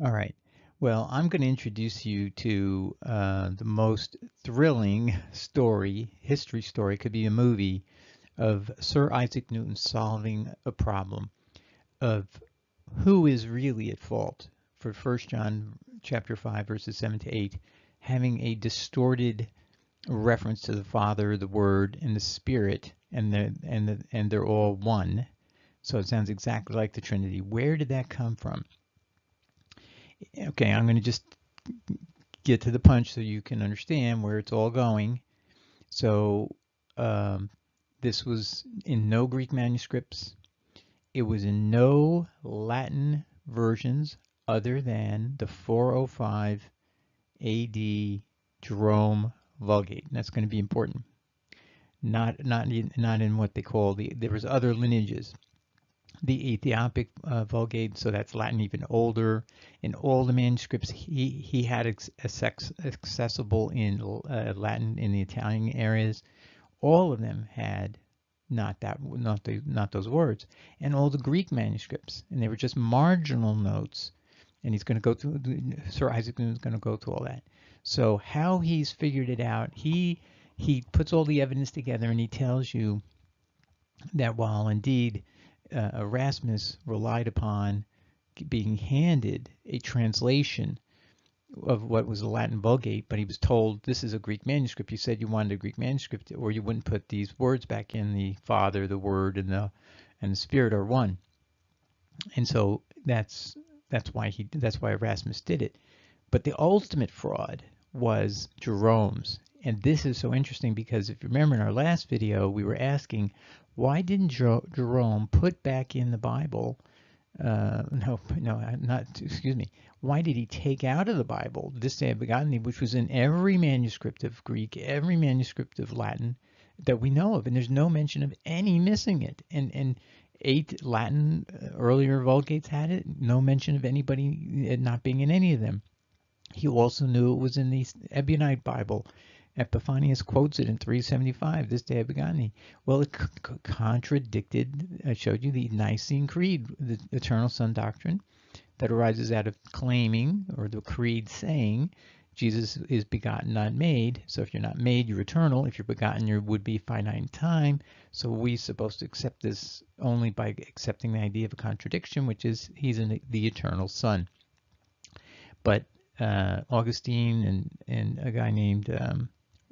All right. Well, I'm going to introduce you to uh, the most thrilling story, history story, could be a movie, of Sir Isaac Newton solving a problem of who is really at fault for 1 John chapter 5 verses 7 to 8 having a distorted reference to the Father, the Word, and the Spirit, and the and the and they're all one. So it sounds exactly like the Trinity. Where did that come from? Okay, I'm going to just get to the punch so you can understand where it's all going. So um, this was in no Greek manuscripts. It was in no Latin versions other than the 405 AD Jerome Vulgate. And that's going to be important. Not not in, not in what they call the there was other lineages. The Ethiopic uh, Vulgate, so that's Latin even older. In all the manuscripts he he had accessible in uh, Latin in the Italian areas, all of them had not that not the not those words, and all the Greek manuscripts, and they were just marginal notes. And he's going to go through Sir Isaac Newton's going to go through all that. So how he's figured it out, he he puts all the evidence together and he tells you that while indeed uh, Erasmus relied upon being handed a translation of what was the Latin Vulgate, but he was told this is a Greek manuscript. You said you wanted a Greek manuscript, or you wouldn't put these words back in. The Father, the Word, and the and the Spirit are one. And so that's that's why he that's why Erasmus did it. But the ultimate fraud was Jerome's. And this is so interesting because if you remember in our last video, we were asking why didn't Jerome put back in the Bible uh, no, no, not, excuse me. Why did he take out of the Bible this day of begotten which was in every manuscript of Greek, every manuscript of Latin that we know of, and there's no mention of any missing it. And and eight Latin uh, earlier Vulgates had it, no mention of anybody not being in any of them. He also knew it was in the Ebionite Bible. Epiphanius quotes it in 375, this day I begotten thee. Well, it contradicted, I showed you the Nicene Creed, the eternal Son doctrine that arises out of claiming, or the creed saying, Jesus is begotten, not made. So if you're not made, you're eternal. If you're begotten, you would be finite in time. So we're supposed to accept this only by accepting the idea of a contradiction, which is he's in the eternal Son. But uh, Augustine and, and a guy named um,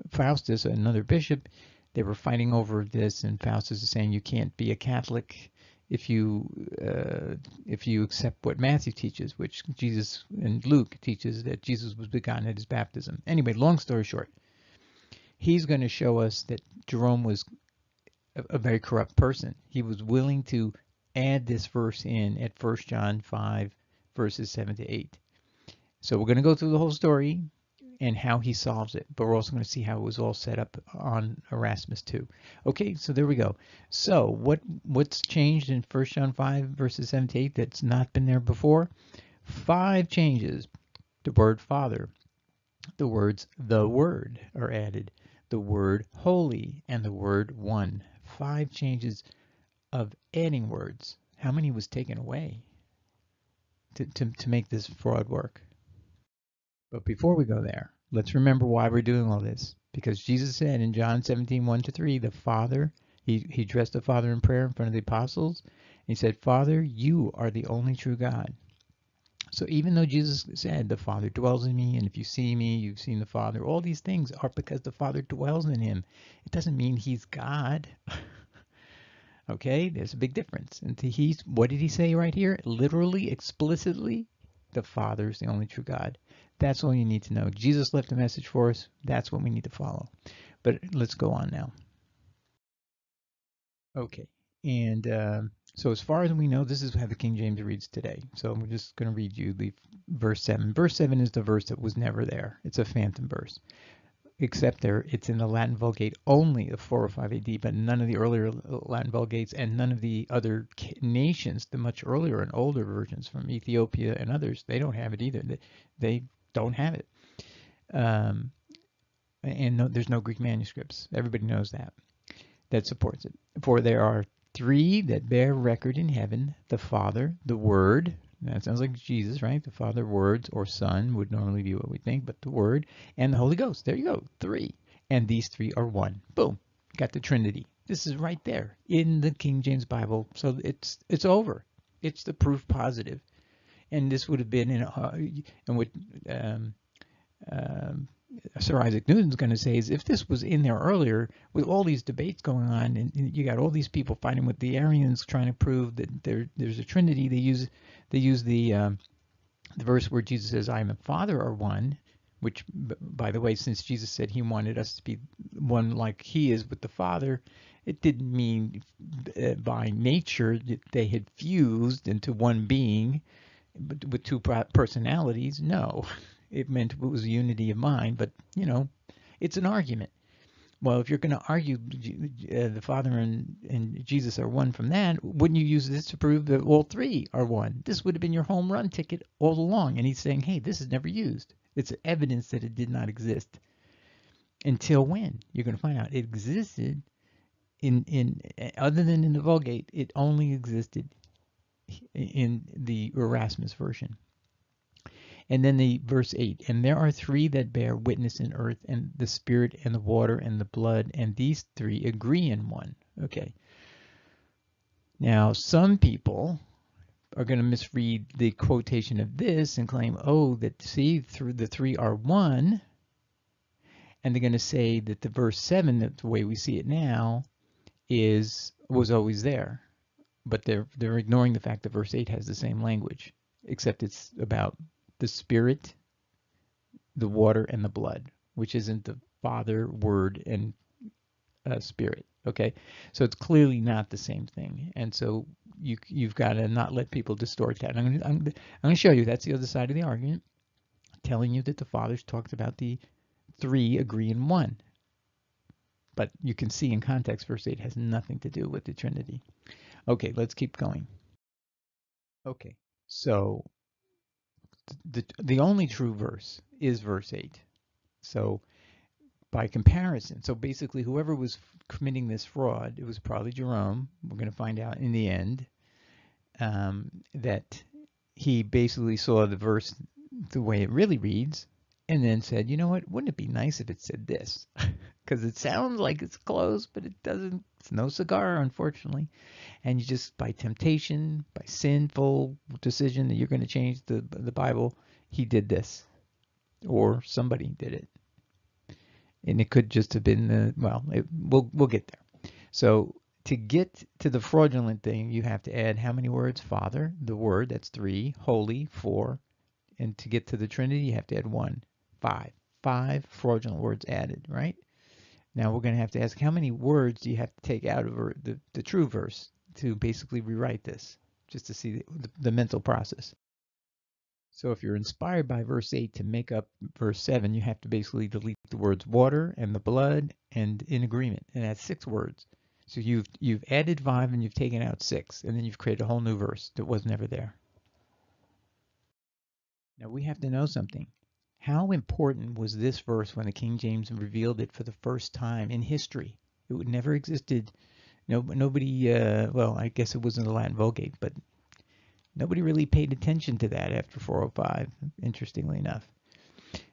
Faustus, another bishop, they were fighting over this, and Faustus is saying you can't be a Catholic if you uh, if you accept what Matthew teaches, which Jesus and Luke teaches that Jesus was begotten at his baptism. Anyway, long story short, he's going to show us that Jerome was a, a very corrupt person. He was willing to add this verse in at 1 John 5 verses 7 to 8. So we're going to go through the whole story and how he solves it, but we're also going to see how it was all set up on Erasmus too. Okay, so there we go. So what what's changed in 1 John 5 verses 7 to 8 that's not been there before? Five changes. The word Father, the words the Word are added, the word holy, and the word one. Five changes of adding words. How many was taken away to, to, to make this fraud work? But before we go there, let's remember why we're doing all this. Because Jesus said in John 17, 1 to 3, the Father, he, he addressed the Father in prayer in front of the apostles. and He said, Father, you are the only true God. So even though Jesus said, the Father dwells in me, and if you see me, you've seen the Father, all these things are because the Father dwells in him. It doesn't mean he's God. okay, there's a big difference. And he's, what did he say right here? Literally, explicitly, the Father is the only true God. That's all you need to know. Jesus left a message for us. That's what we need to follow. But let's go on now. Okay, and uh, so as far as we know, this is how the King James reads today. So I'm just going to read you the verse 7. Verse 7 is the verse that was never there. It's a phantom verse. Except there, it's in the Latin Vulgate only of 405 AD, but none of the earlier Latin Vulgates and none of the other nations, the much earlier and older versions from Ethiopia and others, they don't have it either. They, they don't have it. Um, and no, there's no Greek manuscripts. Everybody knows that. That supports it. For there are three that bear record in heaven, the Father, the Word, That sounds like Jesus, right? The Father, Words, or Son would normally be what we think, but the Word and the Holy Ghost. There you go, three. And these three are one. Boom, got the Trinity. This is right there in the King James Bible. So it's it's over. It's the proof positive. And this would have been in, uh, and what um, um, Sir Isaac Newton's going to say is if this was in there earlier with all these debates going on and, and you got all these people fighting with the Arians trying to prove that there there's a Trinity, they use they use the um, the verse where Jesus says, "I am the Father are one," which, by the way, since Jesus said he wanted us to be one like he is with the Father, it didn't mean uh, by nature that they had fused into one being with two personalities. No, it meant it was unity of mind, but you know, it's an argument. Well, if you're going to argue uh, the Father and, and Jesus are one from that, wouldn't you use this to prove that all three are one? This would have been your home run ticket all along. And he's saying, hey, this is never used. It's evidence that it did not exist. Until when? You're going to find out it existed in in other than in the Vulgate, it only existed in the Erasmus version. And then the verse 8, and there are three that bear witness in earth, and the spirit and the water and the blood, and these three agree in one. Okay. Now, some people are going to misread the quotation of this and claim, oh, that see, through the three are one. And they're going to say that the verse 7, that the way we see it now, is was always there. But they're they're ignoring the fact that verse 8 has the same language, except it's about the Spirit, the water, and the blood, which isn't the Father, Word, and uh, Spirit. Okay, so it's clearly not the same thing, and so you you've got to not let people distort that. I'm going I'm, I'm to show you that's the other side of the argument, telling you that the fathers talked about the three agree in one. But you can see in context, verse 8 has nothing to do with the Trinity. Okay, let's keep going. Okay, so the, the only true verse is verse 8. So by comparison, so basically whoever was committing this fraud, it was probably Jerome. We're going to find out in the end um, that he basically saw the verse the way it really reads and then said, you know what, wouldn't it be nice if it said this? Because it sounds like it's close, but it doesn't. It's no cigar, unfortunately and you just by temptation, by sinful decision that you're going to change the the Bible, he did this, or somebody did it, and it could just have been the well. It, we'll we'll get there. So to get to the fraudulent thing, you have to add how many words? Father, the word, that's three. Holy, four. And to get to the Trinity, you have to add one. Five. Five fraudulent words added, right? Now we're going to have to ask how many words do you have to take out of the, the true verse? to basically rewrite this, just to see the, the mental process. So if you're inspired by verse 8 to make up verse 7, you have to basically delete the words water and the blood and in agreement. And that's six words. So you've you've added five and you've taken out six, and then you've created a whole new verse that was never there. Now we have to know something. How important was this verse when the King James revealed it for the first time in history? It would never existed no, nobody, uh, well, I guess it was in the Latin Vulgate, but nobody really paid attention to that after 405, interestingly enough.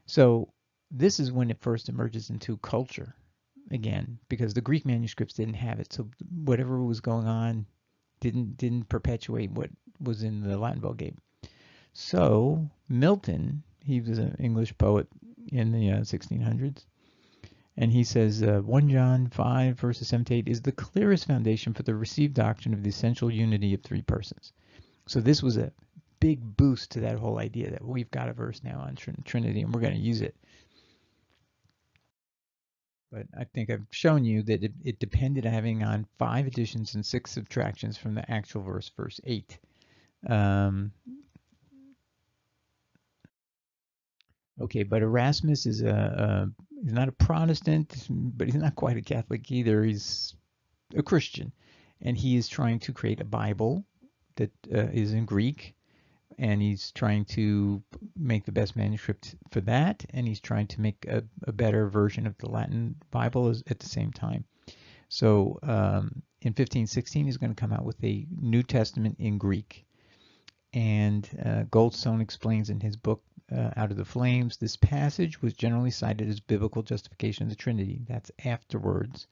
So this is when it first emerges into culture again, because the Greek manuscripts didn't have it. So whatever was going on didn't didn't perpetuate what was in the Latin Vulgate. So Milton, he was an English poet in the uh, 1600s and he says uh, 1 John 5 verses 7 to 8 is the clearest foundation for the received doctrine of the essential unity of three persons. So this was a big boost to that whole idea that we've got a verse now on Trinity and we're going to use it. But I think I've shown you that it, it depended having on five additions and six subtractions from the actual verse, verse 8. Um, okay, but Erasmus is a, a he's not a Protestant, but he's not quite a Catholic either. He's a Christian, and he is trying to create a Bible that uh, is in Greek, and he's trying to make the best manuscript for that, and he's trying to make a, a better version of the Latin Bible at the same time. So um, in 1516, he's going to come out with a New Testament in Greek, And uh, Goldstone explains in his book, uh, Out of the Flames, this passage was generally cited as biblical justification of the Trinity. That's afterwards.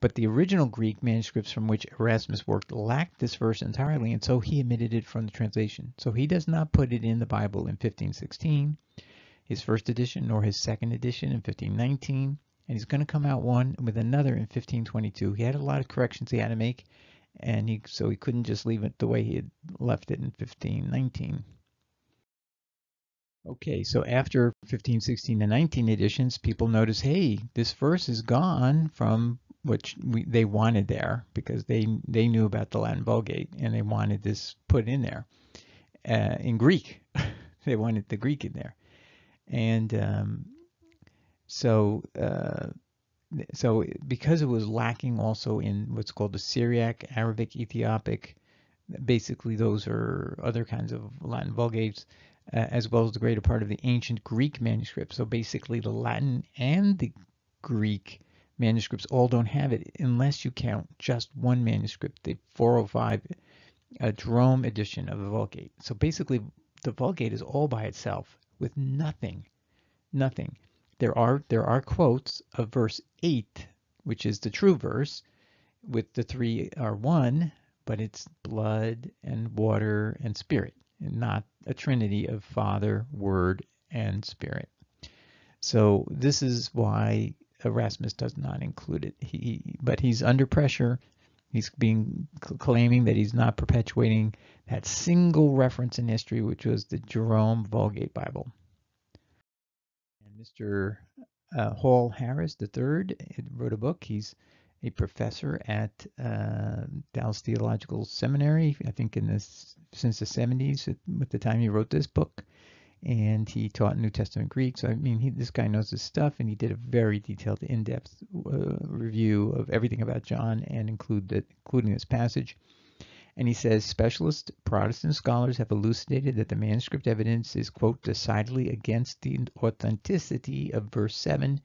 But the original Greek manuscripts from which Erasmus worked lacked this verse entirely, and so he omitted it from the translation. So he does not put it in the Bible in 1516, his first edition, nor his second edition in 1519, and he's going to come out one with another in 1522. He had a lot of corrections he had to make, and he so he couldn't just leave it the way he had left it in 1519. Okay, so after 15, 16, and 19 editions, people notice, hey, this verse is gone from what we, they wanted there because they they knew about the Latin Vulgate and they wanted this put in there uh, in Greek. they wanted the Greek in there, and um, so uh, so because it was lacking also in what's called the Syriac, Arabic, Ethiopic, basically those are other kinds of Latin Vulgates, uh, as well as the greater part of the ancient Greek manuscripts. So basically the Latin and the Greek manuscripts all don't have it unless you count just one manuscript, the 405 uh, Jerome edition of the Vulgate. So basically the Vulgate is all by itself with nothing, nothing. There are there are quotes of verse 8, which is the true verse, with the three are one, but it's blood and water and spirit, and not a trinity of Father, Word, and Spirit. So this is why Erasmus does not include it. He, but he's under pressure. He's being claiming that he's not perpetuating that single reference in history, which was the Jerome Vulgate Bible. Mr. Uh, Hall Harris III wrote a book. He's a professor at uh, Dallas Theological Seminary. I think in this since the 70s, at the time he wrote this book and he taught New Testament Greek. So I mean, he, this guy knows his stuff, and he did a very detailed, in-depth uh, review of everything about John, and include including this passage. And he says specialist Protestant scholars have elucidated that the manuscript evidence is quote decidedly against the authenticity of verse seven.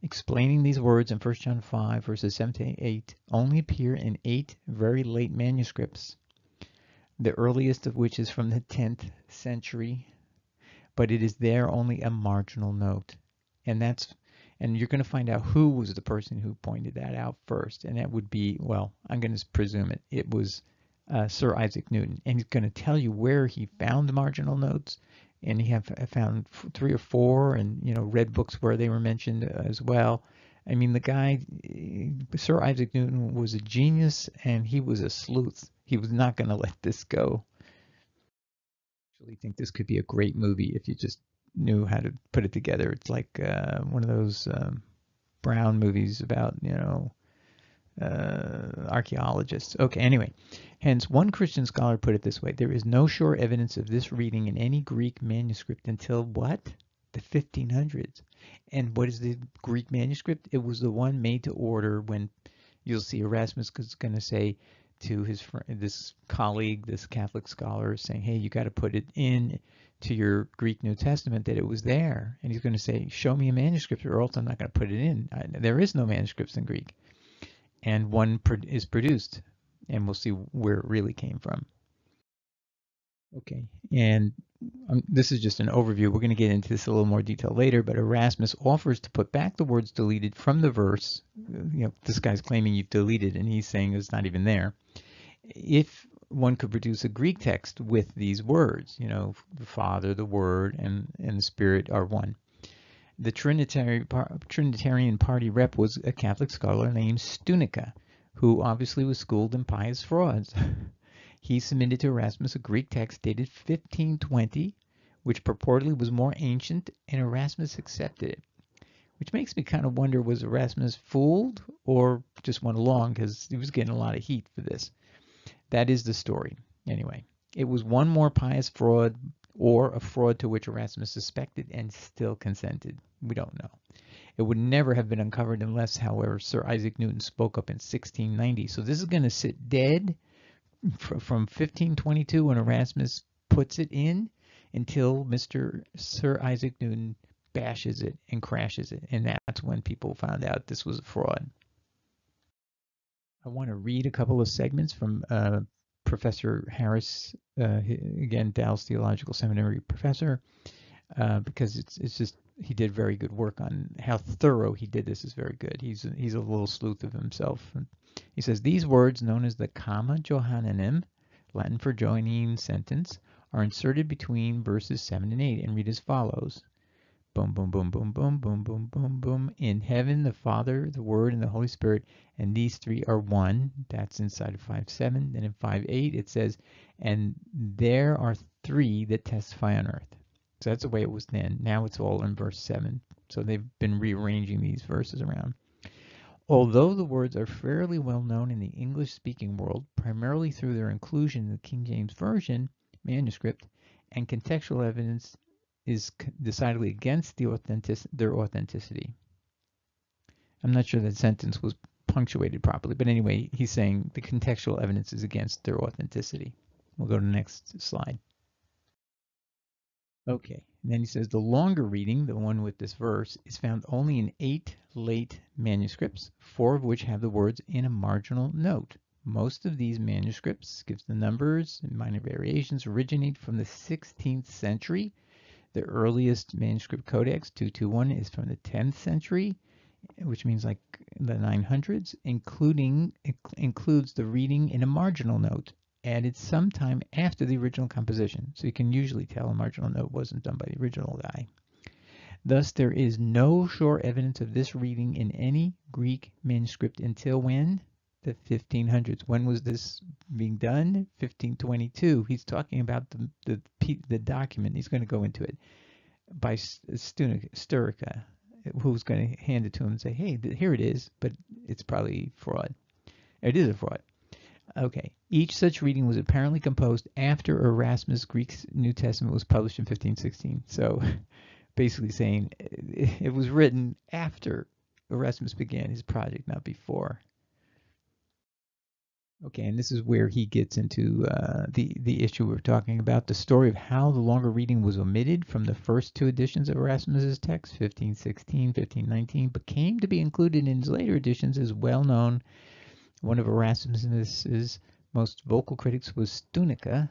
Explaining these words in 1 John 5 verses 7 to 8 only appear in eight very late manuscripts, the earliest of which is from the 10th century but it is there only a marginal note. And that's and you're going to find out who was the person who pointed that out first. And that would be, well, I'm going to presume it. It was uh, Sir Isaac Newton. And he's going to tell you where he found the marginal notes. And he have found three or four and, you know, read books where they were mentioned as well. I mean, the guy, Sir Isaac Newton was a genius and he was a sleuth. He was not going to let this go I actually think this could be a great movie if you just knew how to put it together. It's like uh, one of those um, Brown movies about, you know, uh, archaeologists. Okay, anyway. Hence, one Christian scholar put it this way there is no sure evidence of this reading in any Greek manuscript until what? The 1500s. And what is the Greek manuscript? It was the one made to order when you'll see Erasmus is going to say to his friend, this colleague, this Catholic scholar, saying, "Hey, you got to put it in to your Greek New Testament that it was there." And he's going to say, "Show me a manuscript, or else I'm not going to put it in." I, there is no manuscripts in Greek, and one pro is produced, and we'll see where it really came from. Okay, and um, this is just an overview. We're going to get into this a little more detail later, but Erasmus offers to put back the words deleted from the verse. You know, this guy's claiming you've deleted, and he's saying it's not even there. If one could produce a Greek text with these words, you know, the Father, the Word, and, and the Spirit are one. The Trinitarian, Party rep was a Catholic scholar named Stunica, who obviously was schooled in pious frauds. He submitted to Erasmus a Greek text dated 1520, which purportedly was more ancient, and Erasmus accepted it. Which makes me kind of wonder was Erasmus fooled or just went along because he was getting a lot of heat for this. That is the story. Anyway, it was one more pious fraud or a fraud to which Erasmus suspected and still consented. We don't know. It would never have been uncovered unless, however, Sir Isaac Newton spoke up in 1690. So this is going to sit dead from 1522 when Erasmus puts it in until Mr. Sir Isaac Newton bashes it and crashes it. And that's when people found out this was a fraud. I want to read a couple of segments from uh, Professor Harris, uh, again, Dallas Theological Seminary professor, uh, because it's it's just he did very good work on how thorough he did this is very good. He's he's a little sleuth of himself. And he says these words, known as the comma Johanneum, Latin for joining sentence, are inserted between verses 7 and 8 and read as follows. Boom, boom, boom, boom, boom, boom, boom, boom, boom. In heaven, the Father, the Word, and the Holy Spirit, and these three are one. That's inside of 5 7. Then in 5 8, it says, and there are three that testify on earth. So that's the way it was then. Now it's all in verse 7. So they've been rearranging these verses around. Although the words are fairly well known in the English speaking world, primarily through their inclusion in the King James Version manuscript, and contextual evidence is decidedly against the authentic their authenticity. I'm not sure that sentence was punctuated properly, but anyway, he's saying the contextual evidence is against their authenticity. We'll go to the next slide. Okay, and then he says the longer reading, the one with this verse, is found only in eight late manuscripts, four of which have the words in a marginal note. Most of these manuscripts, gives the numbers and minor variations, originate from the 16th century the earliest manuscript codex, 221, is from the 10th century, which means like the 900s, including includes the reading in a marginal note added sometime after the original composition. So you can usually tell a marginal note wasn't done by the original guy. Thus, there is no sure evidence of this reading in any Greek manuscript until when? The 1500s. When was this being done? 1522. He's talking about the, the the document, he's going to go into it, by Stunica, who's going to hand it to him and say, hey, here it is, but it's probably fraud. It is a fraud. Okay. Each such reading was apparently composed after Erasmus' Greek New Testament was published in 1516. So basically saying it was written after Erasmus began his project, not before. Okay, and this is where he gets into uh, the the issue we're talking about. The story of how the longer reading was omitted from the first two editions of Erasmus's text, 1516, 1519, but came to be included in his later editions is well known. One of Erasmus's most vocal critics was Stunica,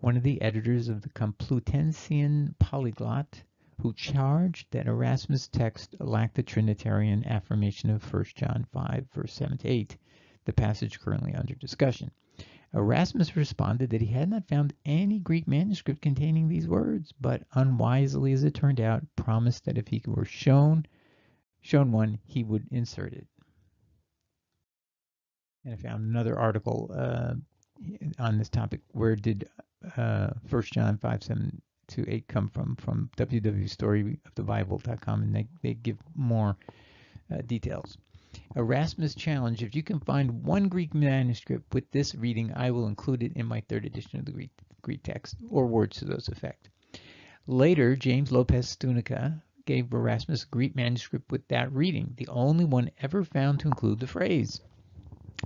one of the editors of the Complutensian Polyglot, who charged that Erasmus' text lacked the Trinitarian affirmation of 1 John 5, verse 7 to 8 the passage currently under discussion. Erasmus responded that he had not found any Greek manuscript containing these words, but unwisely as it turned out, promised that if he were shown shown one, he would insert it. And I found another article uh, on this topic. Where did uh, 1 John 5, 7 to 8 come from? From www.storyofthebible.com, and they, they give more uh, details. Erasmus challenge, if you can find one Greek manuscript with this reading, I will include it in my third edition of the Greek, Greek text, or words to those effect. Later, James Lopez Stunica gave Erasmus a Greek manuscript with that reading, the only one ever found to include the phrase.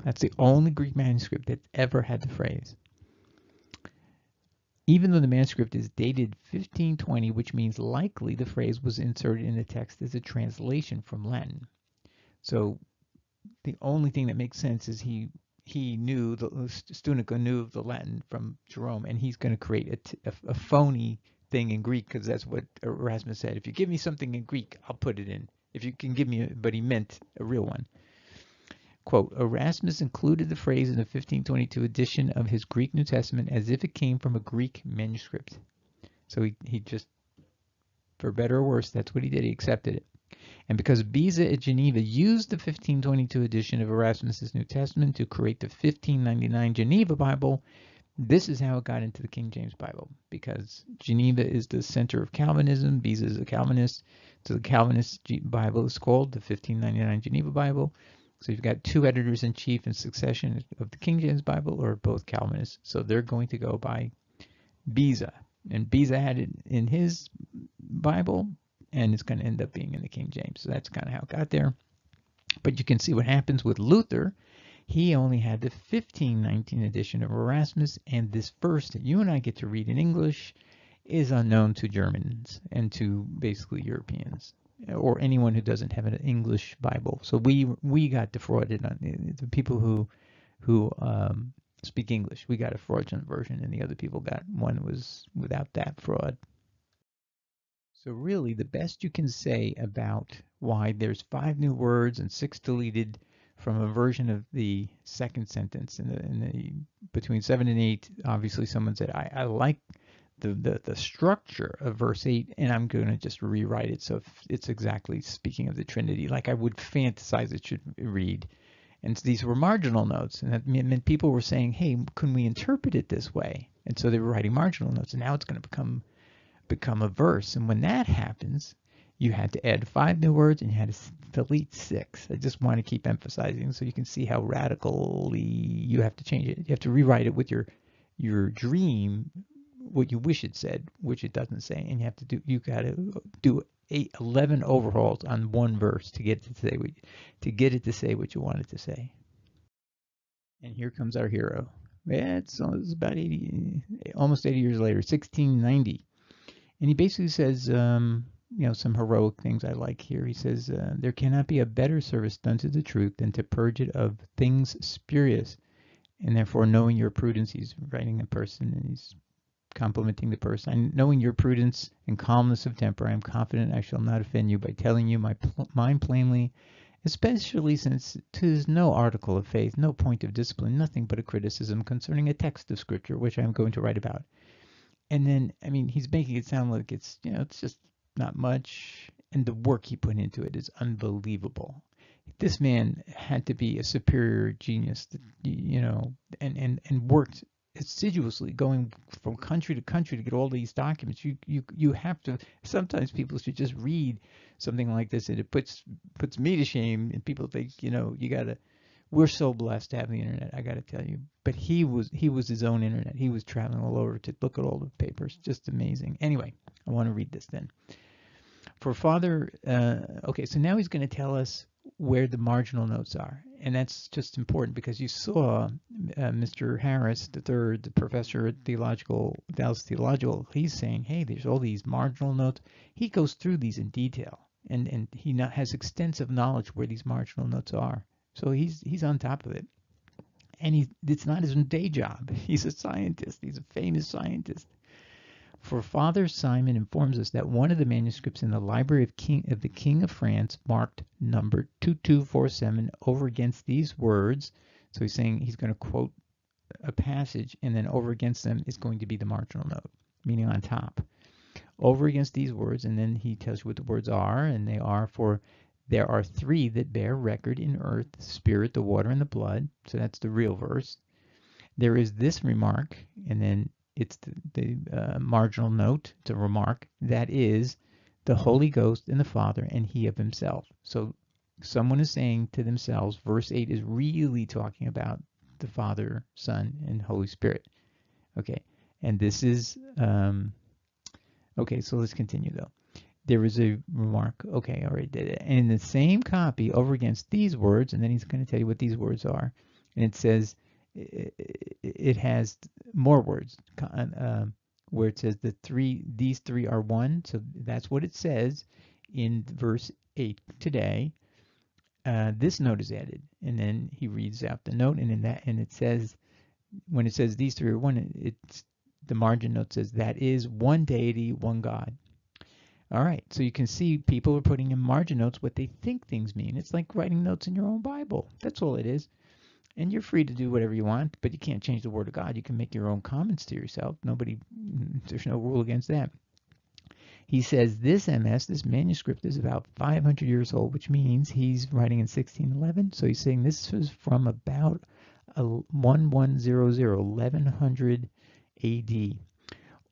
That's the only Greek manuscript that ever had the phrase. Even though the manuscript is dated 1520, which means likely the phrase was inserted in the text as a translation from Latin. So the only thing that makes sense is he he knew the Stunica knew the Latin from Jerome, and he's going to create a, a, a, phony thing in Greek because that's what Erasmus said. If you give me something in Greek, I'll put it in. If you can give me, but he meant a real one. Quote, Erasmus included the phrase in the 1522 edition of his Greek New Testament as if it came from a Greek manuscript. So he, he just, for better or worse, that's what he did. He accepted it. And because Beza at Geneva used the 1522 edition of Erasmus's New Testament to create the 1599 Geneva Bible, this is how it got into the King James Bible. Because Geneva is the center of Calvinism, Beza is a Calvinist, so the Calvinist Bible is called the 1599 Geneva Bible. So you've got two editors in chief in succession of the King James Bible, or both Calvinists. So they're going to go by Beza. And Beza had it in his Bible, and it's going to end up being in the King James. So that's kind of how it got there. But you can see what happens with Luther. He only had the 1519 edition of Erasmus, and this verse that you and I get to read in English is unknown to Germans and to basically Europeans or anyone who doesn't have an English Bible. So we we got defrauded on the people who who um, speak English. We got a fraudulent version, and the other people got one that was without that fraud. So really, the best you can say about why there's five new words and six deleted from a version of the second sentence in the, in the between seven and eight. Obviously, someone said, "I, I like the, the the structure of verse eight, and I'm going to just rewrite it so it's exactly speaking of the Trinity, like I would fantasize it should read." And these were marginal notes, and that meant people were saying, "Hey, can we interpret it this way?" And so they were writing marginal notes, and now it's going to become become a verse. And when that happens, you had to add five new words and you had to delete six. I just want to keep emphasizing so you can see how radically you have to change it. You have to rewrite it with your your dream, what you wish it said, which it doesn't say, and you have to do you got to do eight, 11 overhauls on one verse to get to say what, to get it to say what you want it to say. And here comes our hero. Yeah, it's, oh, it's about 80, almost 80 years later, 1690. And he basically says, um, you know, some heroic things I like here. He says, uh, There cannot be a better service done to the truth than to purge it of things spurious. And therefore, knowing your prudence, he's writing a person and he's complimenting the person. And Knowing your prudence and calmness of temper, I am confident I shall not offend you by telling you my pl- mind plainly, especially since 'tis no article of faith, no point of discipline, nothing but a criticism concerning a text of Scripture, which I am going to write about. And then, I mean, he's making it sound like it's, you know, it's just not much, and the work he put into it is unbelievable. This man had to be a superior genius, that, you know, and, and, and worked assiduously going from country to country to get all these documents. You you you have to. Sometimes people should just read something like this, and it puts puts me to shame. And people think, you know, you gotta. We're so blessed to have the internet. I gotta tell you. But he was he was his own internet. He was traveling all over to look at all the papers. Just amazing. Anyway, I want to read this then for father, uh, okay, so now he's going to tell us where the marginal notes are. And that's just important because you saw uh, Mr. Harris, the third the professor at theological, Dallas Theological, he's saying, hey, there's all these marginal notes. He goes through these in detail and, and he has extensive knowledge where these marginal notes are. So he's, he's on top of it. And he, it's not his day job. He's a scientist. He's a famous scientist. For Father Simon informs us that one of the manuscripts in the Library of, King, of the King of France marked number 2247 over against these words. So he's saying he's going to quote a passage and then over against them is going to be the marginal note, meaning on top. Over against these words, and then he tells you what the words are, and they are for there are three that bear record in earth spirit, the water, and the blood. So that's the real verse. There is this remark, and then it's the, the uh, marginal note, it's a remark, that is the Holy Ghost and the Father and he of himself. So someone is saying to themselves, verse 8 is really talking about the Father, Son, and Holy Spirit. Okay, and this is, um, okay, so let's continue though. There is a remark, okay, I already did it. And in the same copy, over against these words, and then he's going to tell you what these words are, and it says, it has more words uh, where it says the three these three are one so that's what it says in verse 8 today. Uh, this note is added and then he reads out the note and in that and it says when it says these three are one it's the margin note says that is one deity one god all right so you can see people are putting in margin notes what they think things mean it's like writing notes in your own bible that's all it is and you're free to do whatever you want, but you can't change the word of God. You can make your own comments to yourself. Nobody, there's no rule against that. He says this MS, this manuscript, is about 500 years old, which means he's writing in 1611. So he's saying this is from about 1100, 1100 AD.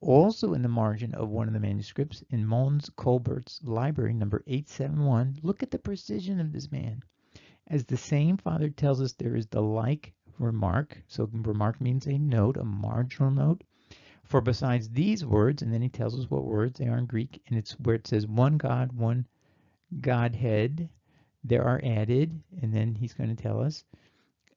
Also in the margin of one of the manuscripts, in Mons Colbert's library, number 871, look at the precision of this man. As the same father tells us there is the like remark, so remark means a note, a marginal note. For besides these words, and then he tells us what words they are in Greek, and it's where it says one God, one Godhead, there are added, and then he's going to tell us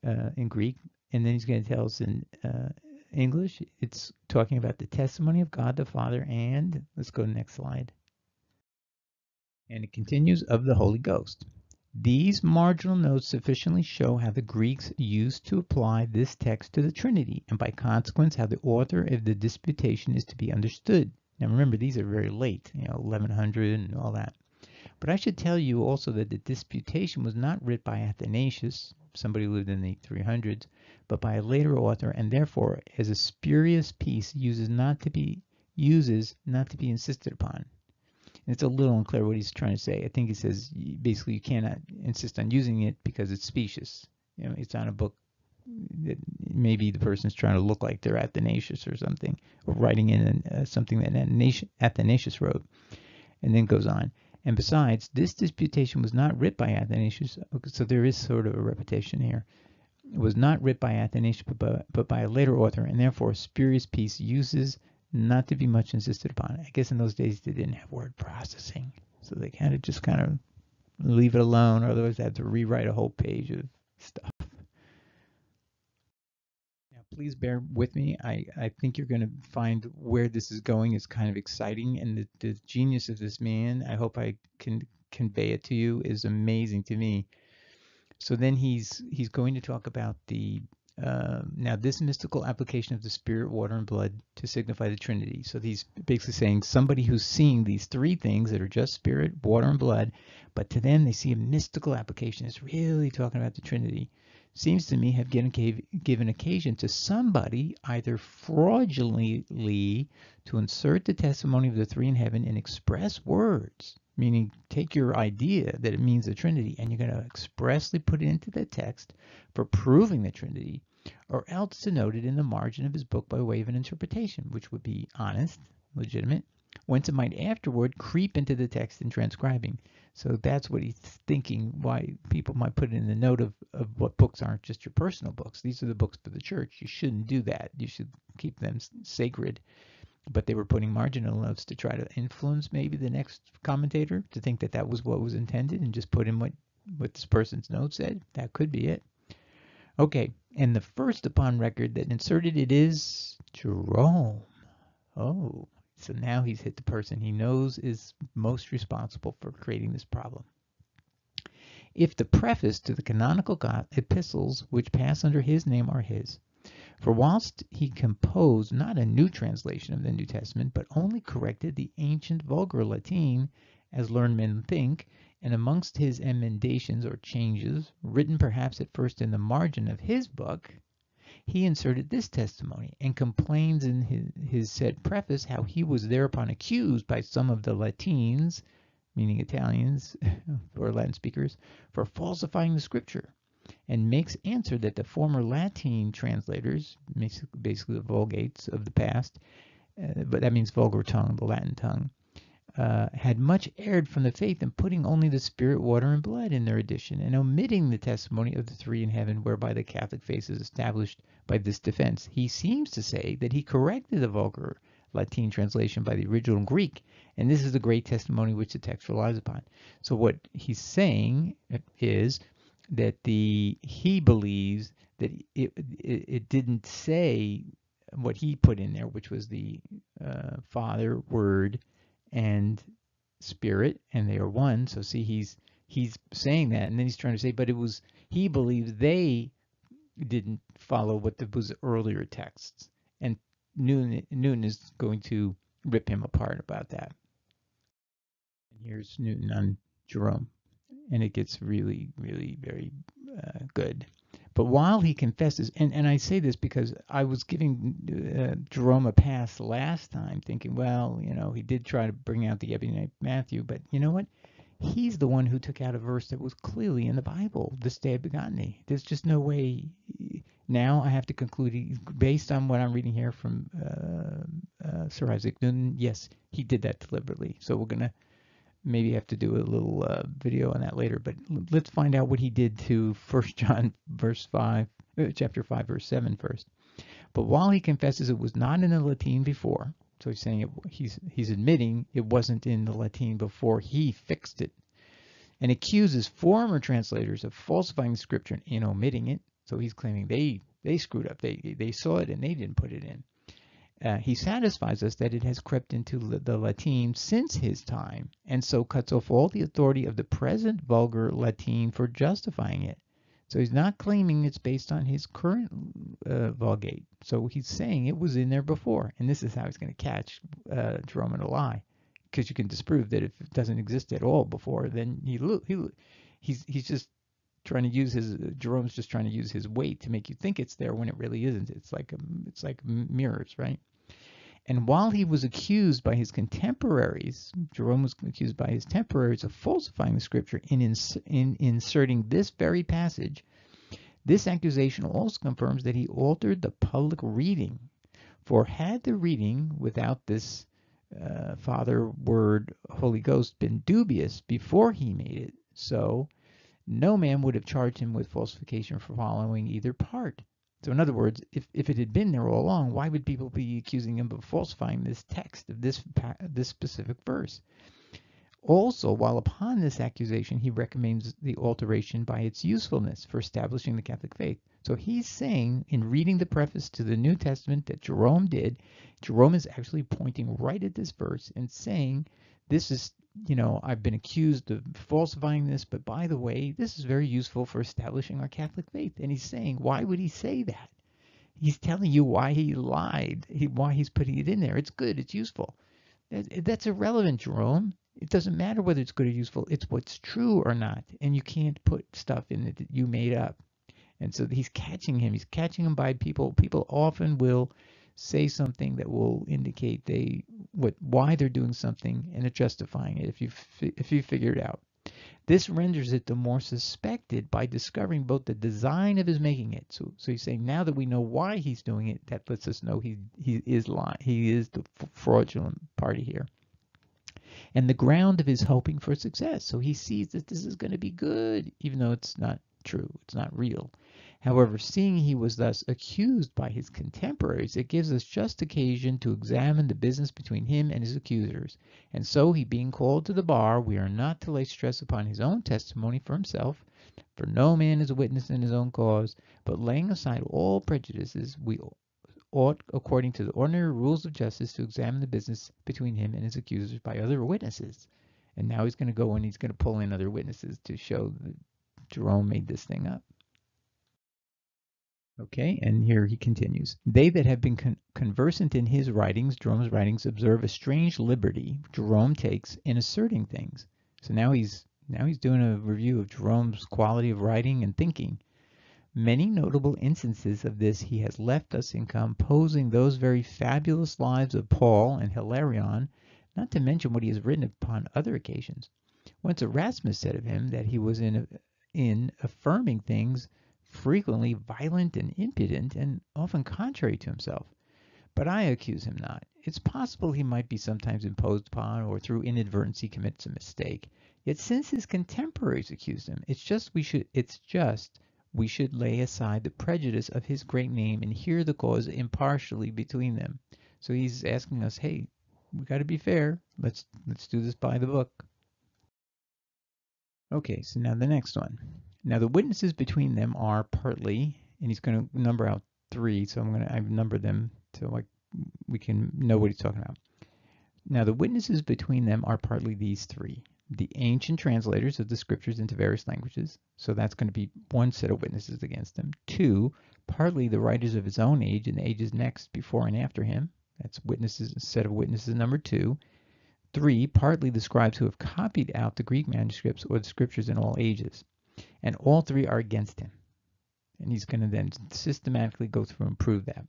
uh, in Greek, and then he's going to tell us in uh, English. It's talking about the testimony of God the Father, and let's go to the next slide. And it continues of the Holy Ghost. These marginal notes sufficiently show how the Greeks used to apply this text to the Trinity, and by consequence how the author of the disputation is to be understood. Now remember, these are very late, you know, 1100 and all that. But I should tell you also that the disputation was not written by Athanasius, somebody who lived in the 300s, but by a later author, and therefore, as a spurious piece, uses not to be uses not to be insisted upon. And it's a little unclear what he's trying to say. I think he says basically you cannot insist on using it because it's specious. You know, it's on a book that maybe the person's trying to look like they're Athanasius or something, or writing in uh, something that Athanasius wrote, and then goes on. And besides, this disputation was not writ by Athanasius, so there is sort of a repetition here. It was not writ by Athanasius, but by, but by a later author, and therefore a spurious piece uses not to be much insisted upon. I guess in those days they didn't have word processing, so they kind of just kind of leave it alone, or otherwise they have to rewrite a whole page of stuff. Now, please bear with me. I, I think you're going to find where this is going is kind of exciting, and the, the genius of this man, I hope I can convey it to you, is amazing to me. So then he's he's going to talk about the uh, now, this mystical application of the spirit, water, and blood to signify the Trinity. So he's basically saying somebody who's seeing these three things that are just spirit, water, and blood, but to them they see a mystical application. It's really talking about the Trinity. Seems to me have given, given occasion to somebody either fraudulently to insert the testimony of the three in heaven in express words meaning take your idea that it means the Trinity and you're going to expressly put it into the text for proving the Trinity, or else to note it in the margin of his book by way of an interpretation, which would be honest, legitimate, whence it might afterward creep into the text in transcribing. So that's what he's thinking, why people might put it in the note of, of what books aren't just your personal books. These are the books for the church. You shouldn't do that. You should keep them sacred but they were putting marginal notes to try to influence maybe the next commentator to think that that was what was intended and just put in what what this person's note said. That could be it. Okay, and the first upon record that inserted it is Jerome. Oh, so now he's hit the person he knows is most responsible for creating this problem. If the preface to the canonical epistles which pass under his name are his, for whilst he composed not a new translation of the New Testament, but only corrected the ancient vulgar Latin, as learned men think, and amongst his emendations or changes, written perhaps at first in the margin of his book, he inserted this testimony, and complains in his, his said preface how he was thereupon accused by some of the Latins, meaning Italians or Latin speakers, for falsifying the scripture and makes answer that the former Latin translators, basically the Vulgates of the past, uh, but that means vulgar tongue, the Latin tongue, uh, had much erred from the faith in putting only the spirit, water, and blood in their edition, and omitting the testimony of the three in heaven, whereby the Catholic faith is established by this defense. He seems to say that he corrected the vulgar Latin translation by the original Greek, and this is the great testimony which the text relies upon. So what he's saying is that the he believes that it, it, it didn't say what he put in there, which was the uh, Father, Word, and Spirit, and they are one. So see, he's he's saying that, and then he's trying to say, but it was he believes they didn't follow what the, was earlier texts, and Newton Newton is going to rip him apart about that. And here's Newton on Jerome and it gets really, really very uh, good. But while he confesses, and, and I say this because I was giving uh, Jerome a pass last time, thinking, well, you know, he did try to bring out the Ebionite Matthew, but you know what? He's the one who took out a verse that was clearly in the Bible. This day I begotten thee. There's just no way. Now I have to conclude, based on what I'm reading here from uh, uh, Sir Isaac Newton, yes, he did that deliberately. So we're gonna maybe have to do a little uh, video on that later. But let's find out what he did to First John verse five, uh, chapter five, verse seven first. But while he confesses it was not in the Latin before, so he's saying it, he's he's admitting it wasn't in the Latin before he fixed it, and accuses former translators of falsifying scripture and omitting it. So he's claiming they they screwed up. They they saw it and they didn't put it in. Uh, he satisfies us that it has crept into the Latin since his time, and so cuts off all the authority of the present vulgar Latin for justifying it. So he's not claiming it's based on his current uh, Vulgate. So he's saying it was in there before, and this is how he's going to catch uh, Jerome in a lie, because you can disprove that if it doesn't exist at all before, then he he he's he's just trying to use his Jerome's just trying to use his weight to make you think it's there when it really isn't. It's like a, it's like mirrors, right? And while he was accused by his contemporaries, Jerome was accused by his contemporaries of falsifying the scripture in, ins in inserting this very passage, this accusation also confirms that he altered the public reading. For had the reading without this uh, Father, Word, Holy Ghost been dubious before he made it so, no man would have charged him with falsification for following either part. So in other words, if, if it had been there all along, why would people be accusing him of falsifying this text of this this specific verse? Also, while upon this accusation, he recommends the alteration by its usefulness for establishing the Catholic faith. So he's saying in reading the preface to the New Testament that Jerome did, Jerome is actually pointing right at this verse and saying this is you know, I've been accused of falsifying this, but by the way, this is very useful for establishing our Catholic faith. And he's saying, why would he say that? He's telling you why he lied, he, why he's putting it in there. It's good, it's useful. That, that's irrelevant, Jerome. It doesn't matter whether it's good or useful. It's what's true or not. And you can't put stuff in that you made up. And so he's catching him. He's catching him by people. People often will say something that will indicate they what why they're doing something and justifying it if you if you figure it out. This renders it the more suspected by discovering both the design of his making it. So, so he's saying now that we know why he's doing it, that lets us know he he is lying. He is the fraudulent party here. And the ground of his hoping for success. So he sees that this is going to be good, even though it's not true. It's not real. However, seeing he was thus accused by his contemporaries, it gives us just occasion to examine the business between him and his accusers. And so he being called to the bar, we are not to lay stress upon his own testimony for himself, for no man is a witness in his own cause, but laying aside all prejudices, we ought, according to the ordinary rules of justice, to examine the business between him and his accusers by other witnesses. And now he's going to go and he's going to pull in other witnesses to show that Jerome made this thing up. Okay, and here he continues. They that have been con conversant in his writings, Jerome's writings, observe a strange liberty Jerome takes in asserting things. So now he's now he's doing a review of Jerome's quality of writing and thinking. Many notable instances of this he has left us in composing those very fabulous lives of Paul and Hilarion, not to mention what he has written upon other occasions. Once Erasmus said of him that he was in in affirming things frequently violent and impudent, and often contrary to himself. But I accuse him not. It's possible he might be sometimes imposed upon, or through inadvertency commits a mistake. Yet since his contemporaries accuse him, it's just we should it's just we should lay aside the prejudice of his great name and hear the cause impartially between them. So he's asking us, hey, we got to be fair. Let's let's do this by the book. Okay, so now the next one. Now the witnesses between them are partly, and he's going to number out three, so I'm going to I've numbered them so like we can know what he's talking about. Now the witnesses between them are partly these three. The ancient translators of the scriptures into various languages, so that's going to be one set of witnesses against him. Two, partly the writers of his own age and the ages next before and after him. That's witnesses, set of witnesses number two. Three, partly the scribes who have copied out the Greek manuscripts or the scriptures in all ages and all three are against him. And he's going to then systematically go through and prove that.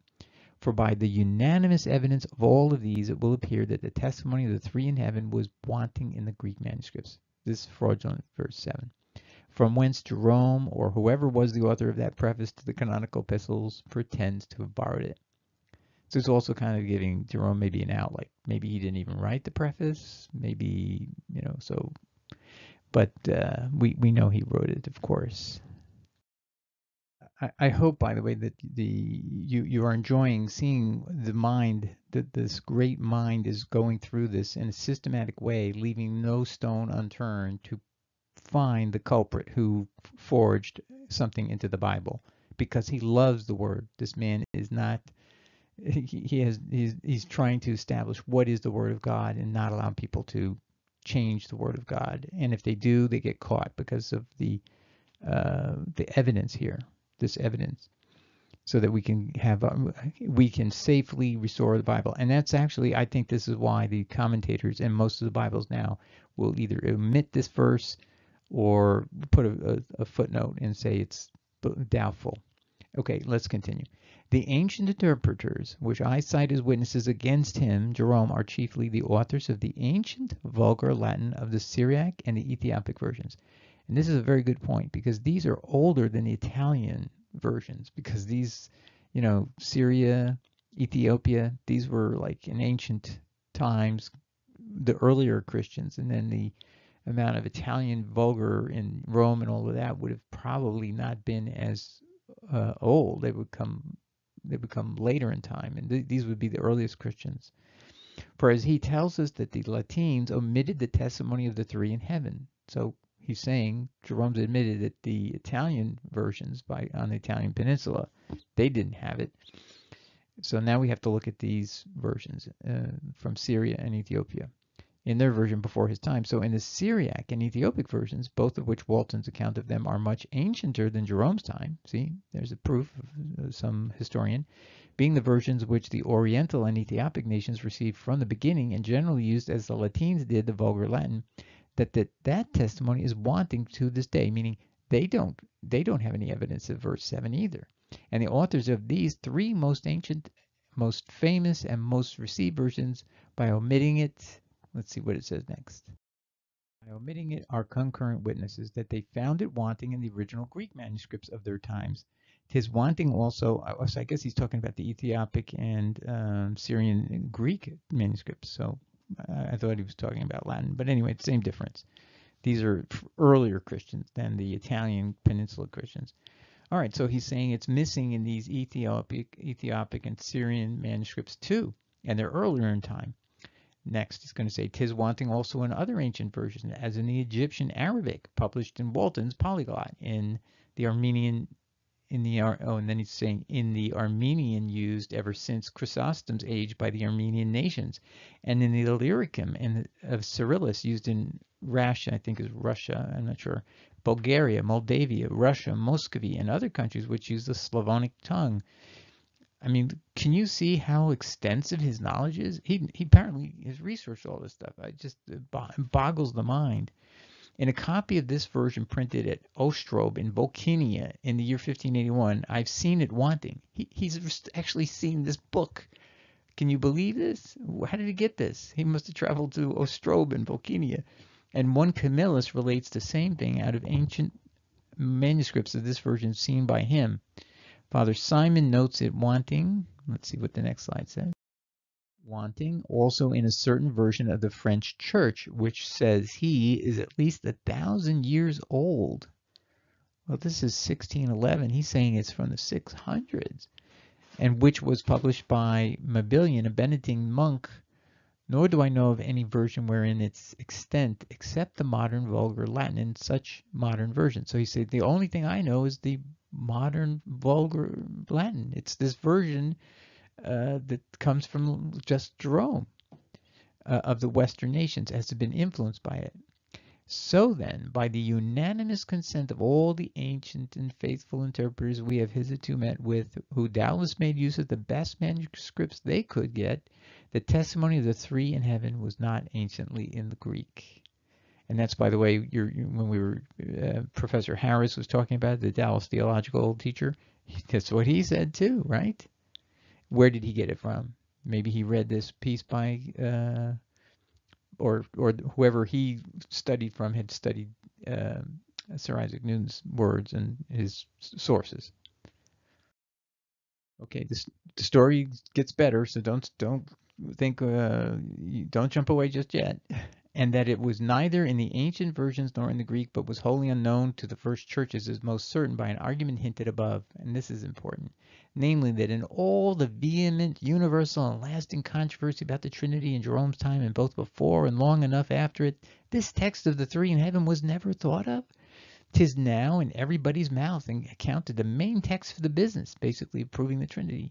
For by the unanimous evidence of all of these, it will appear that the testimony of the three in heaven was wanting in the Greek manuscripts. This is fraudulent, verse 7. From whence Jerome, or whoever was the author of that preface to the canonical epistles, pretends to have borrowed it. So it's also kind of giving Jerome maybe an out, like maybe he didn't even write the preface, maybe, you know, so but uh, we we know he wrote it, of course. I, I hope, by the way, that the you you are enjoying seeing the mind that this great mind is going through this in a systematic way, leaving no stone unturned to find the culprit who forged something into the Bible because he loves the word. This man is not he, he has he's, he's trying to establish what is the word of God and not allow people to change the word of God. And if they do, they get caught because of the uh, the evidence here, this evidence, so that we can have um, we can safely restore the Bible. And that's actually, I think, this is why the commentators and most of the Bibles now will either omit this verse or put a, a, a footnote and say it's doubtful. Okay, let's continue. The ancient interpreters, which I cite as witnesses against him, Jerome, are chiefly the authors of the ancient vulgar Latin of the Syriac and the Ethiopic versions. And this is a very good point because these are older than the Italian versions because these, you know, Syria, Ethiopia, these were like in ancient times, the earlier Christians, and then the amount of Italian vulgar in Rome and all of that would have probably not been as uh, old. They would come they become later in time, and th these would be the earliest Christians. For as he tells us that the Latins omitted the testimony of the three in heaven. So he's saying Jerome's admitted that the Italian versions by on the Italian peninsula, they didn't have it. So now we have to look at these versions uh, from Syria and Ethiopia in their version before his time. So in the Syriac and Ethiopic versions, both of which Walton's account of them are much ancienter than Jerome's time, see, there's a proof of uh, some historian, being the versions which the Oriental and Ethiopic nations received from the beginning and generally used as the Latins did the Vulgar Latin, that that, that testimony is wanting to this day, meaning they don't they don't have any evidence of verse 7 either. And the authors of these three most ancient, most famous, and most received versions, by omitting it, Let's see what it says next. By omitting it are concurrent witnesses that they found it wanting in the original Greek manuscripts of their times. Tis wanting also, uh, so I guess he's talking about the Ethiopic and um, Syrian Greek manuscripts. So I thought he was talking about Latin, but anyway, same difference. These are earlier Christians than the Italian Peninsula Christians. All right, so he's saying it's missing in these Ethiopic, Ethiopic and Syrian manuscripts too, and they're earlier in time. Next, it's going to say, "Tis wanting also in other ancient versions, as in the Egyptian Arabic, published in Walton's Polyglot, in the Armenian, in the oh, and then he's saying in the Armenian used ever since Chrysostom's age by the Armenian nations, and in the Illyricum and of Cyrillus used in Russia, I think is Russia, I'm not sure, Bulgaria, Moldavia, Russia, Muscovy, and other countries which use the Slavonic tongue." I mean, can you see how extensive his knowledge is? He, he apparently has researched all this stuff. I just it boggles the mind. In a copy of this version printed at Ostrob in Volhynia in the year 1581, I've seen it wanting. He, he's actually seen this book. Can you believe this? How did he get this? He must have traveled to Ostrob in Volhynia. And one Camillus relates the same thing out of ancient manuscripts of this version seen by him. Father Simon notes it wanting, let's see what the next slide says, wanting also in a certain version of the French church, which says he is at least a thousand years old. Well, this is 1611. He's saying it's from the 600s, and which was published by Mabillon, a Benedictine monk. Nor do I know of any version wherein its extent except the modern vulgar Latin in such modern versions. So he said the only thing I know is the modern vulgar Latin. It's this version uh, that comes from just Jerome uh, of the Western nations has been influenced by it. So then, by the unanimous consent of all the ancient and faithful interpreters we have hitherto met with, who doubtless made use of the best manuscripts they could get, the testimony of the three in heaven was not anciently in the Greek. And that's, by the way, when we were, uh, Professor Harris was talking about the Dallas theological teacher. That's what he said too, right? Where did he get it from? Maybe he read this piece by, uh, or or whoever he studied from had studied uh, Sir Isaac Newton's words and his sources. Okay, this the story gets better, so don't don't think uh, don't jump away just yet and that it was neither in the ancient versions nor in the Greek, but was wholly unknown to the first churches is most certain by an argument hinted above, and this is important, namely that in all the vehement, universal, and lasting controversy about the Trinity in Jerome's time and both before and long enough after it, this text of the three in heaven was never thought of. Tis now in everybody's mouth and accounted the main text for the business, basically proving the Trinity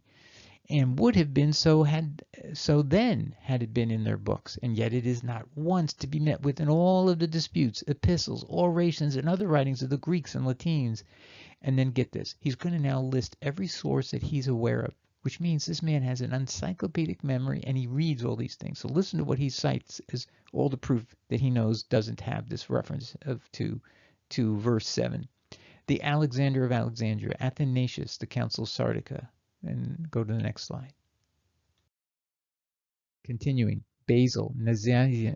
and would have been so had so then had it been in their books, and yet it is not once to be met with in all of the disputes, epistles, orations, and other writings of the Greeks and Latines. And then get this, he's going to now list every source that he's aware of, which means this man has an encyclopedic memory and he reads all these things. So listen to what he cites as all the proof that he knows doesn't have this reference of to to verse 7. The Alexander of Alexandria, Athanasius, the Council of Sardica, and go to the next slide. Continuing, Basil, Nazianzen,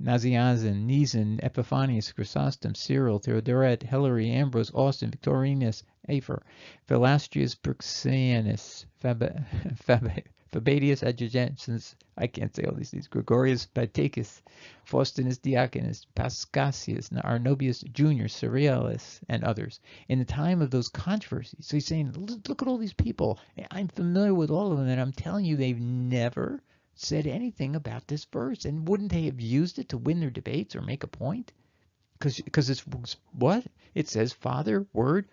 Nyssen, Epiphanius, Chrysostom, Cyril, Theodoret, Hilary, Ambrose, Austin, Victorinus, Afer, Philastrius, Bruxianus, Fab, Fab, Fabadius Adjugentus, I can't say all these things, Gregorius Batacus, Faustinus Diaconus, Pascasius, Arnobius Jr., Cyrillus, and others. In the time of those controversies, so he's saying, look at all these people. I'm familiar with all of them, and I'm telling you, they've never said anything about this verse. And wouldn't they have used it to win their debates or make a point? Because it's what? It says Father, Word,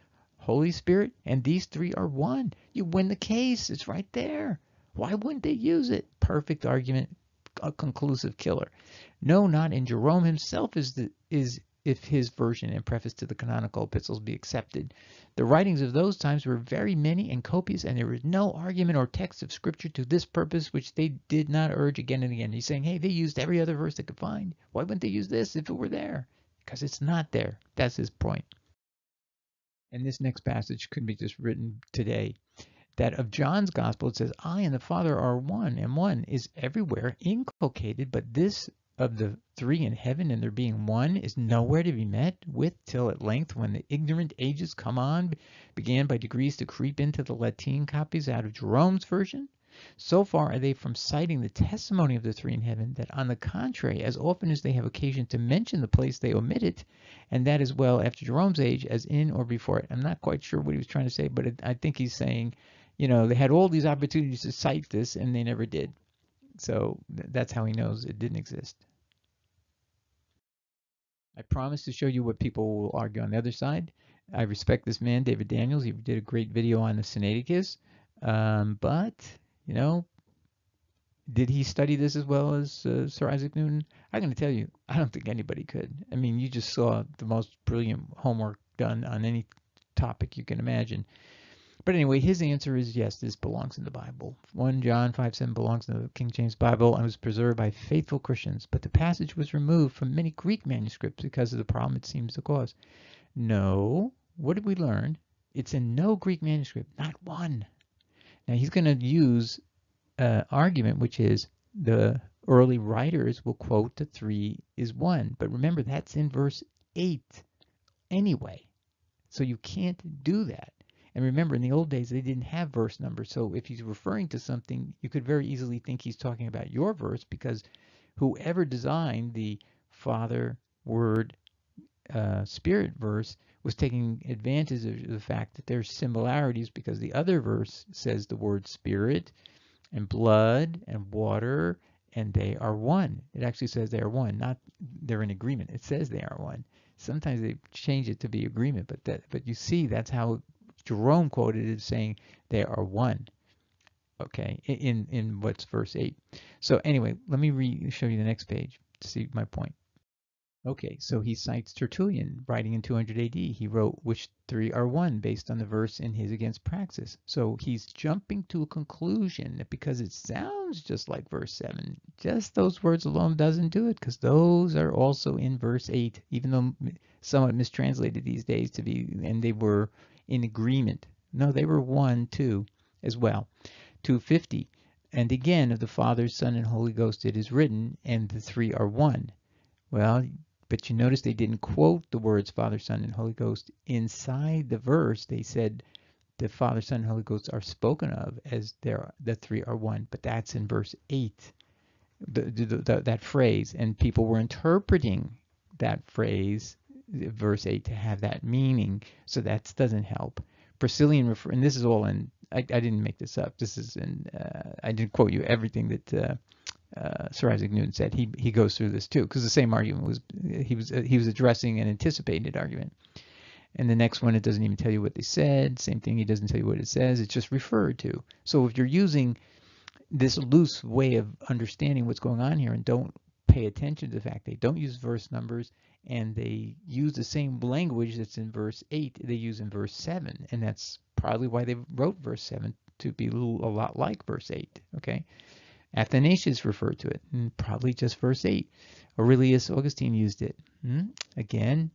Holy Spirit, and these three are one. You win the case. It's right there. Why wouldn't they use it? Perfect argument, a conclusive killer. No, not in Jerome himself is the, is if his version and preface to the canonical epistles be accepted. The writings of those times were very many and copious, and there was no argument or text of scripture to this purpose which they did not urge again and again. He's saying, hey, they used every other verse they could find. Why wouldn't they use this if it were there? Because it's not there. That's his point. And this next passage could be just written today that of John's gospel, it says, I and the Father are one, and one is everywhere inculcated, but this of the three in heaven and there being one is nowhere to be met with till at length when the ignorant ages come on began by degrees to creep into the Latin copies out of Jerome's version. So far are they from citing the testimony of the three in heaven that on the contrary, as often as they have occasion to mention the place they omit it, and that as well after Jerome's age as in or before it. I'm not quite sure what he was trying to say, but I think he's saying you know, they had all these opportunities to cite this and they never did. So that's how he knows it didn't exist. I promise to show you what people will argue on the other side. I respect this man, David Daniels. He did a great video on the Sinaiticus. Um, but, you know, did he study this as well as uh, Sir Isaac Newton? I'm going to tell you, I don't think anybody could. I mean, you just saw the most brilliant homework done on any topic you can imagine. But anyway, his answer is yes, this belongs in the Bible. 1 John 5 7 belongs in the King James Bible and was preserved by faithful Christians, but the passage was removed from many Greek manuscripts because of the problem it seems to cause. No, what did we learn? It's in no Greek manuscript, not one. Now he's going to use an argument which is the early writers will quote the three is one, but remember that's in verse 8 anyway. So you can't do that. And remember, in the old days, they didn't have verse numbers. So if he's referring to something, you could very easily think he's talking about your verse because whoever designed the Father, Word, uh, Spirit verse was taking advantage of the fact that there's similarities because the other verse says the word Spirit and blood and water and they are one. It actually says they are one, not they're in agreement. It says they are one. Sometimes they change it to be agreement, but that but you see that's how Jerome quoted as saying they are one. Okay, in in what's verse eight. So anyway, let me re show you the next page to see my point. Okay, so he cites Tertullian, writing in 200 AD. He wrote, which three are one, based on the verse in his Against Praxeas. So he's jumping to a conclusion that because it sounds just like verse 7, just those words alone doesn't do it, because those are also in verse 8, even though somewhat mistranslated these days to be, and they were in agreement. No, they were one too as well. 250. And again, of the Father, Son, and Holy Ghost it is written, and the three are one. Well, but you notice they didn't quote the words Father, Son, and Holy Ghost. Inside the verse, they said the Father, Son, and Holy Ghost are spoken of as there the three are one. But that's in verse 8, the, the, the, that phrase. And people were interpreting that phrase verse 8 to have that meaning. So that doesn't help. Priscillian refer, and this is all in, I, I didn't make this up. This is in, uh, I didn't quote you everything that uh, uh, Sir Isaac Newton said. He he goes through this too, because the same argument was he was uh, he was addressing an anticipated argument. And the next one, it doesn't even tell you what they said. Same thing, he doesn't tell you what it says. It's just referred to. So if you're using this loose way of understanding what's going on here and don't pay attention to the fact they don't use verse numbers and they use the same language that's in verse 8 they use in verse 7 and that's probably why they wrote verse 7 to be a, lot like verse 8 okay athanasius referred to it and probably just verse 8 aurelius augustine used it hmm? again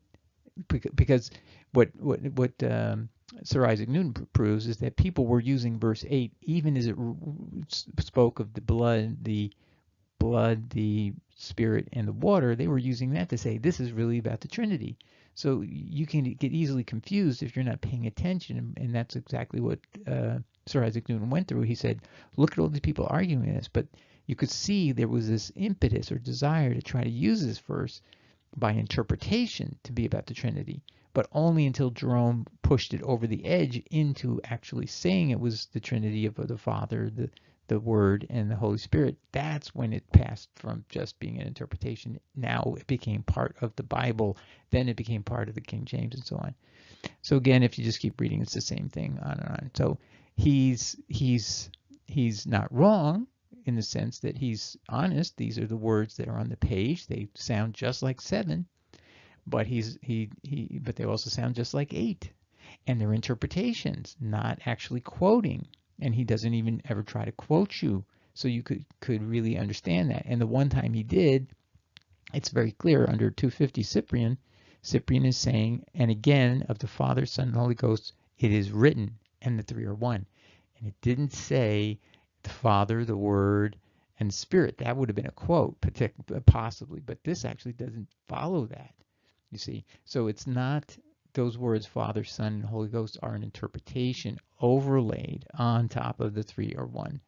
because what what what um, Sir Isaac Newton proves is that people were using verse 8 even as it spoke of the blood, the blood, the spirit, and the water. They were using that to say this is really about the Trinity. So you can get easily confused if you're not paying attention, and that's exactly what uh, Sir Isaac Newton went through. He said, "Look at all these people arguing this," but you could see there was this impetus or desire to try to use this verse by interpretation to be about the Trinity but only until Jerome pushed it over the edge into actually saying it was the Trinity of the Father, the the Word, and the Holy Spirit. That's when it passed from just being an interpretation. Now it became part of the Bible. Then it became part of the King James and so on. So again, if you just keep reading, it's the same thing on and on. So he's he's he's not wrong in the sense that he's honest. These are the words that are on the page. They sound just like seven but he's he he but they also sound just like eight and they're interpretations not actually quoting and he doesn't even ever try to quote you. So you could could really understand that. And the one time he did it's very clear under 250 cyprian cyprian is saying and again of the father son and holy ghost it is written and the three are one. And it didn't say the father the word and spirit. That would have been a quote possibly but this actually doesn't follow that you see, so it's not those words, Father, Son, and Holy Ghost, are an interpretation overlaid on top of the three or one.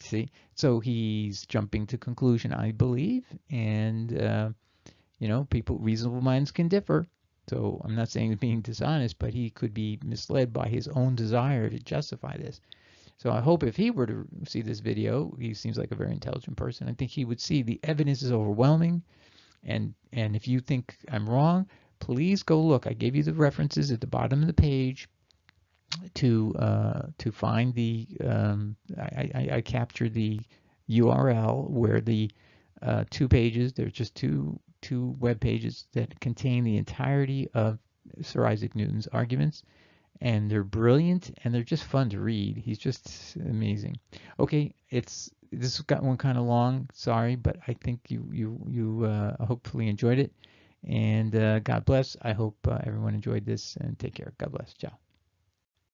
See, so he's jumping to conclusion, I believe, and uh, you know, people, reasonable minds can differ. So I'm not saying he's being dishonest, but he could be misled by his own desire to justify this. So I hope if he were to see this video, he seems like a very intelligent person. I think he would see the evidence is overwhelming. And, and if you think I'm wrong, please go look. I gave you the references at the bottom of the page to uh, to find the um, I, I, I, captured the URL where the uh, two pages there's just two two web pages that contain the entirety of Sir Isaac Newton's arguments and they're brilliant and they're just fun to read he's just amazing okay it's this got one kind of long. Sorry, but I think you you you uh, hopefully enjoyed it. And uh, God bless. I hope uh, everyone enjoyed this and take care. God bless. Ciao.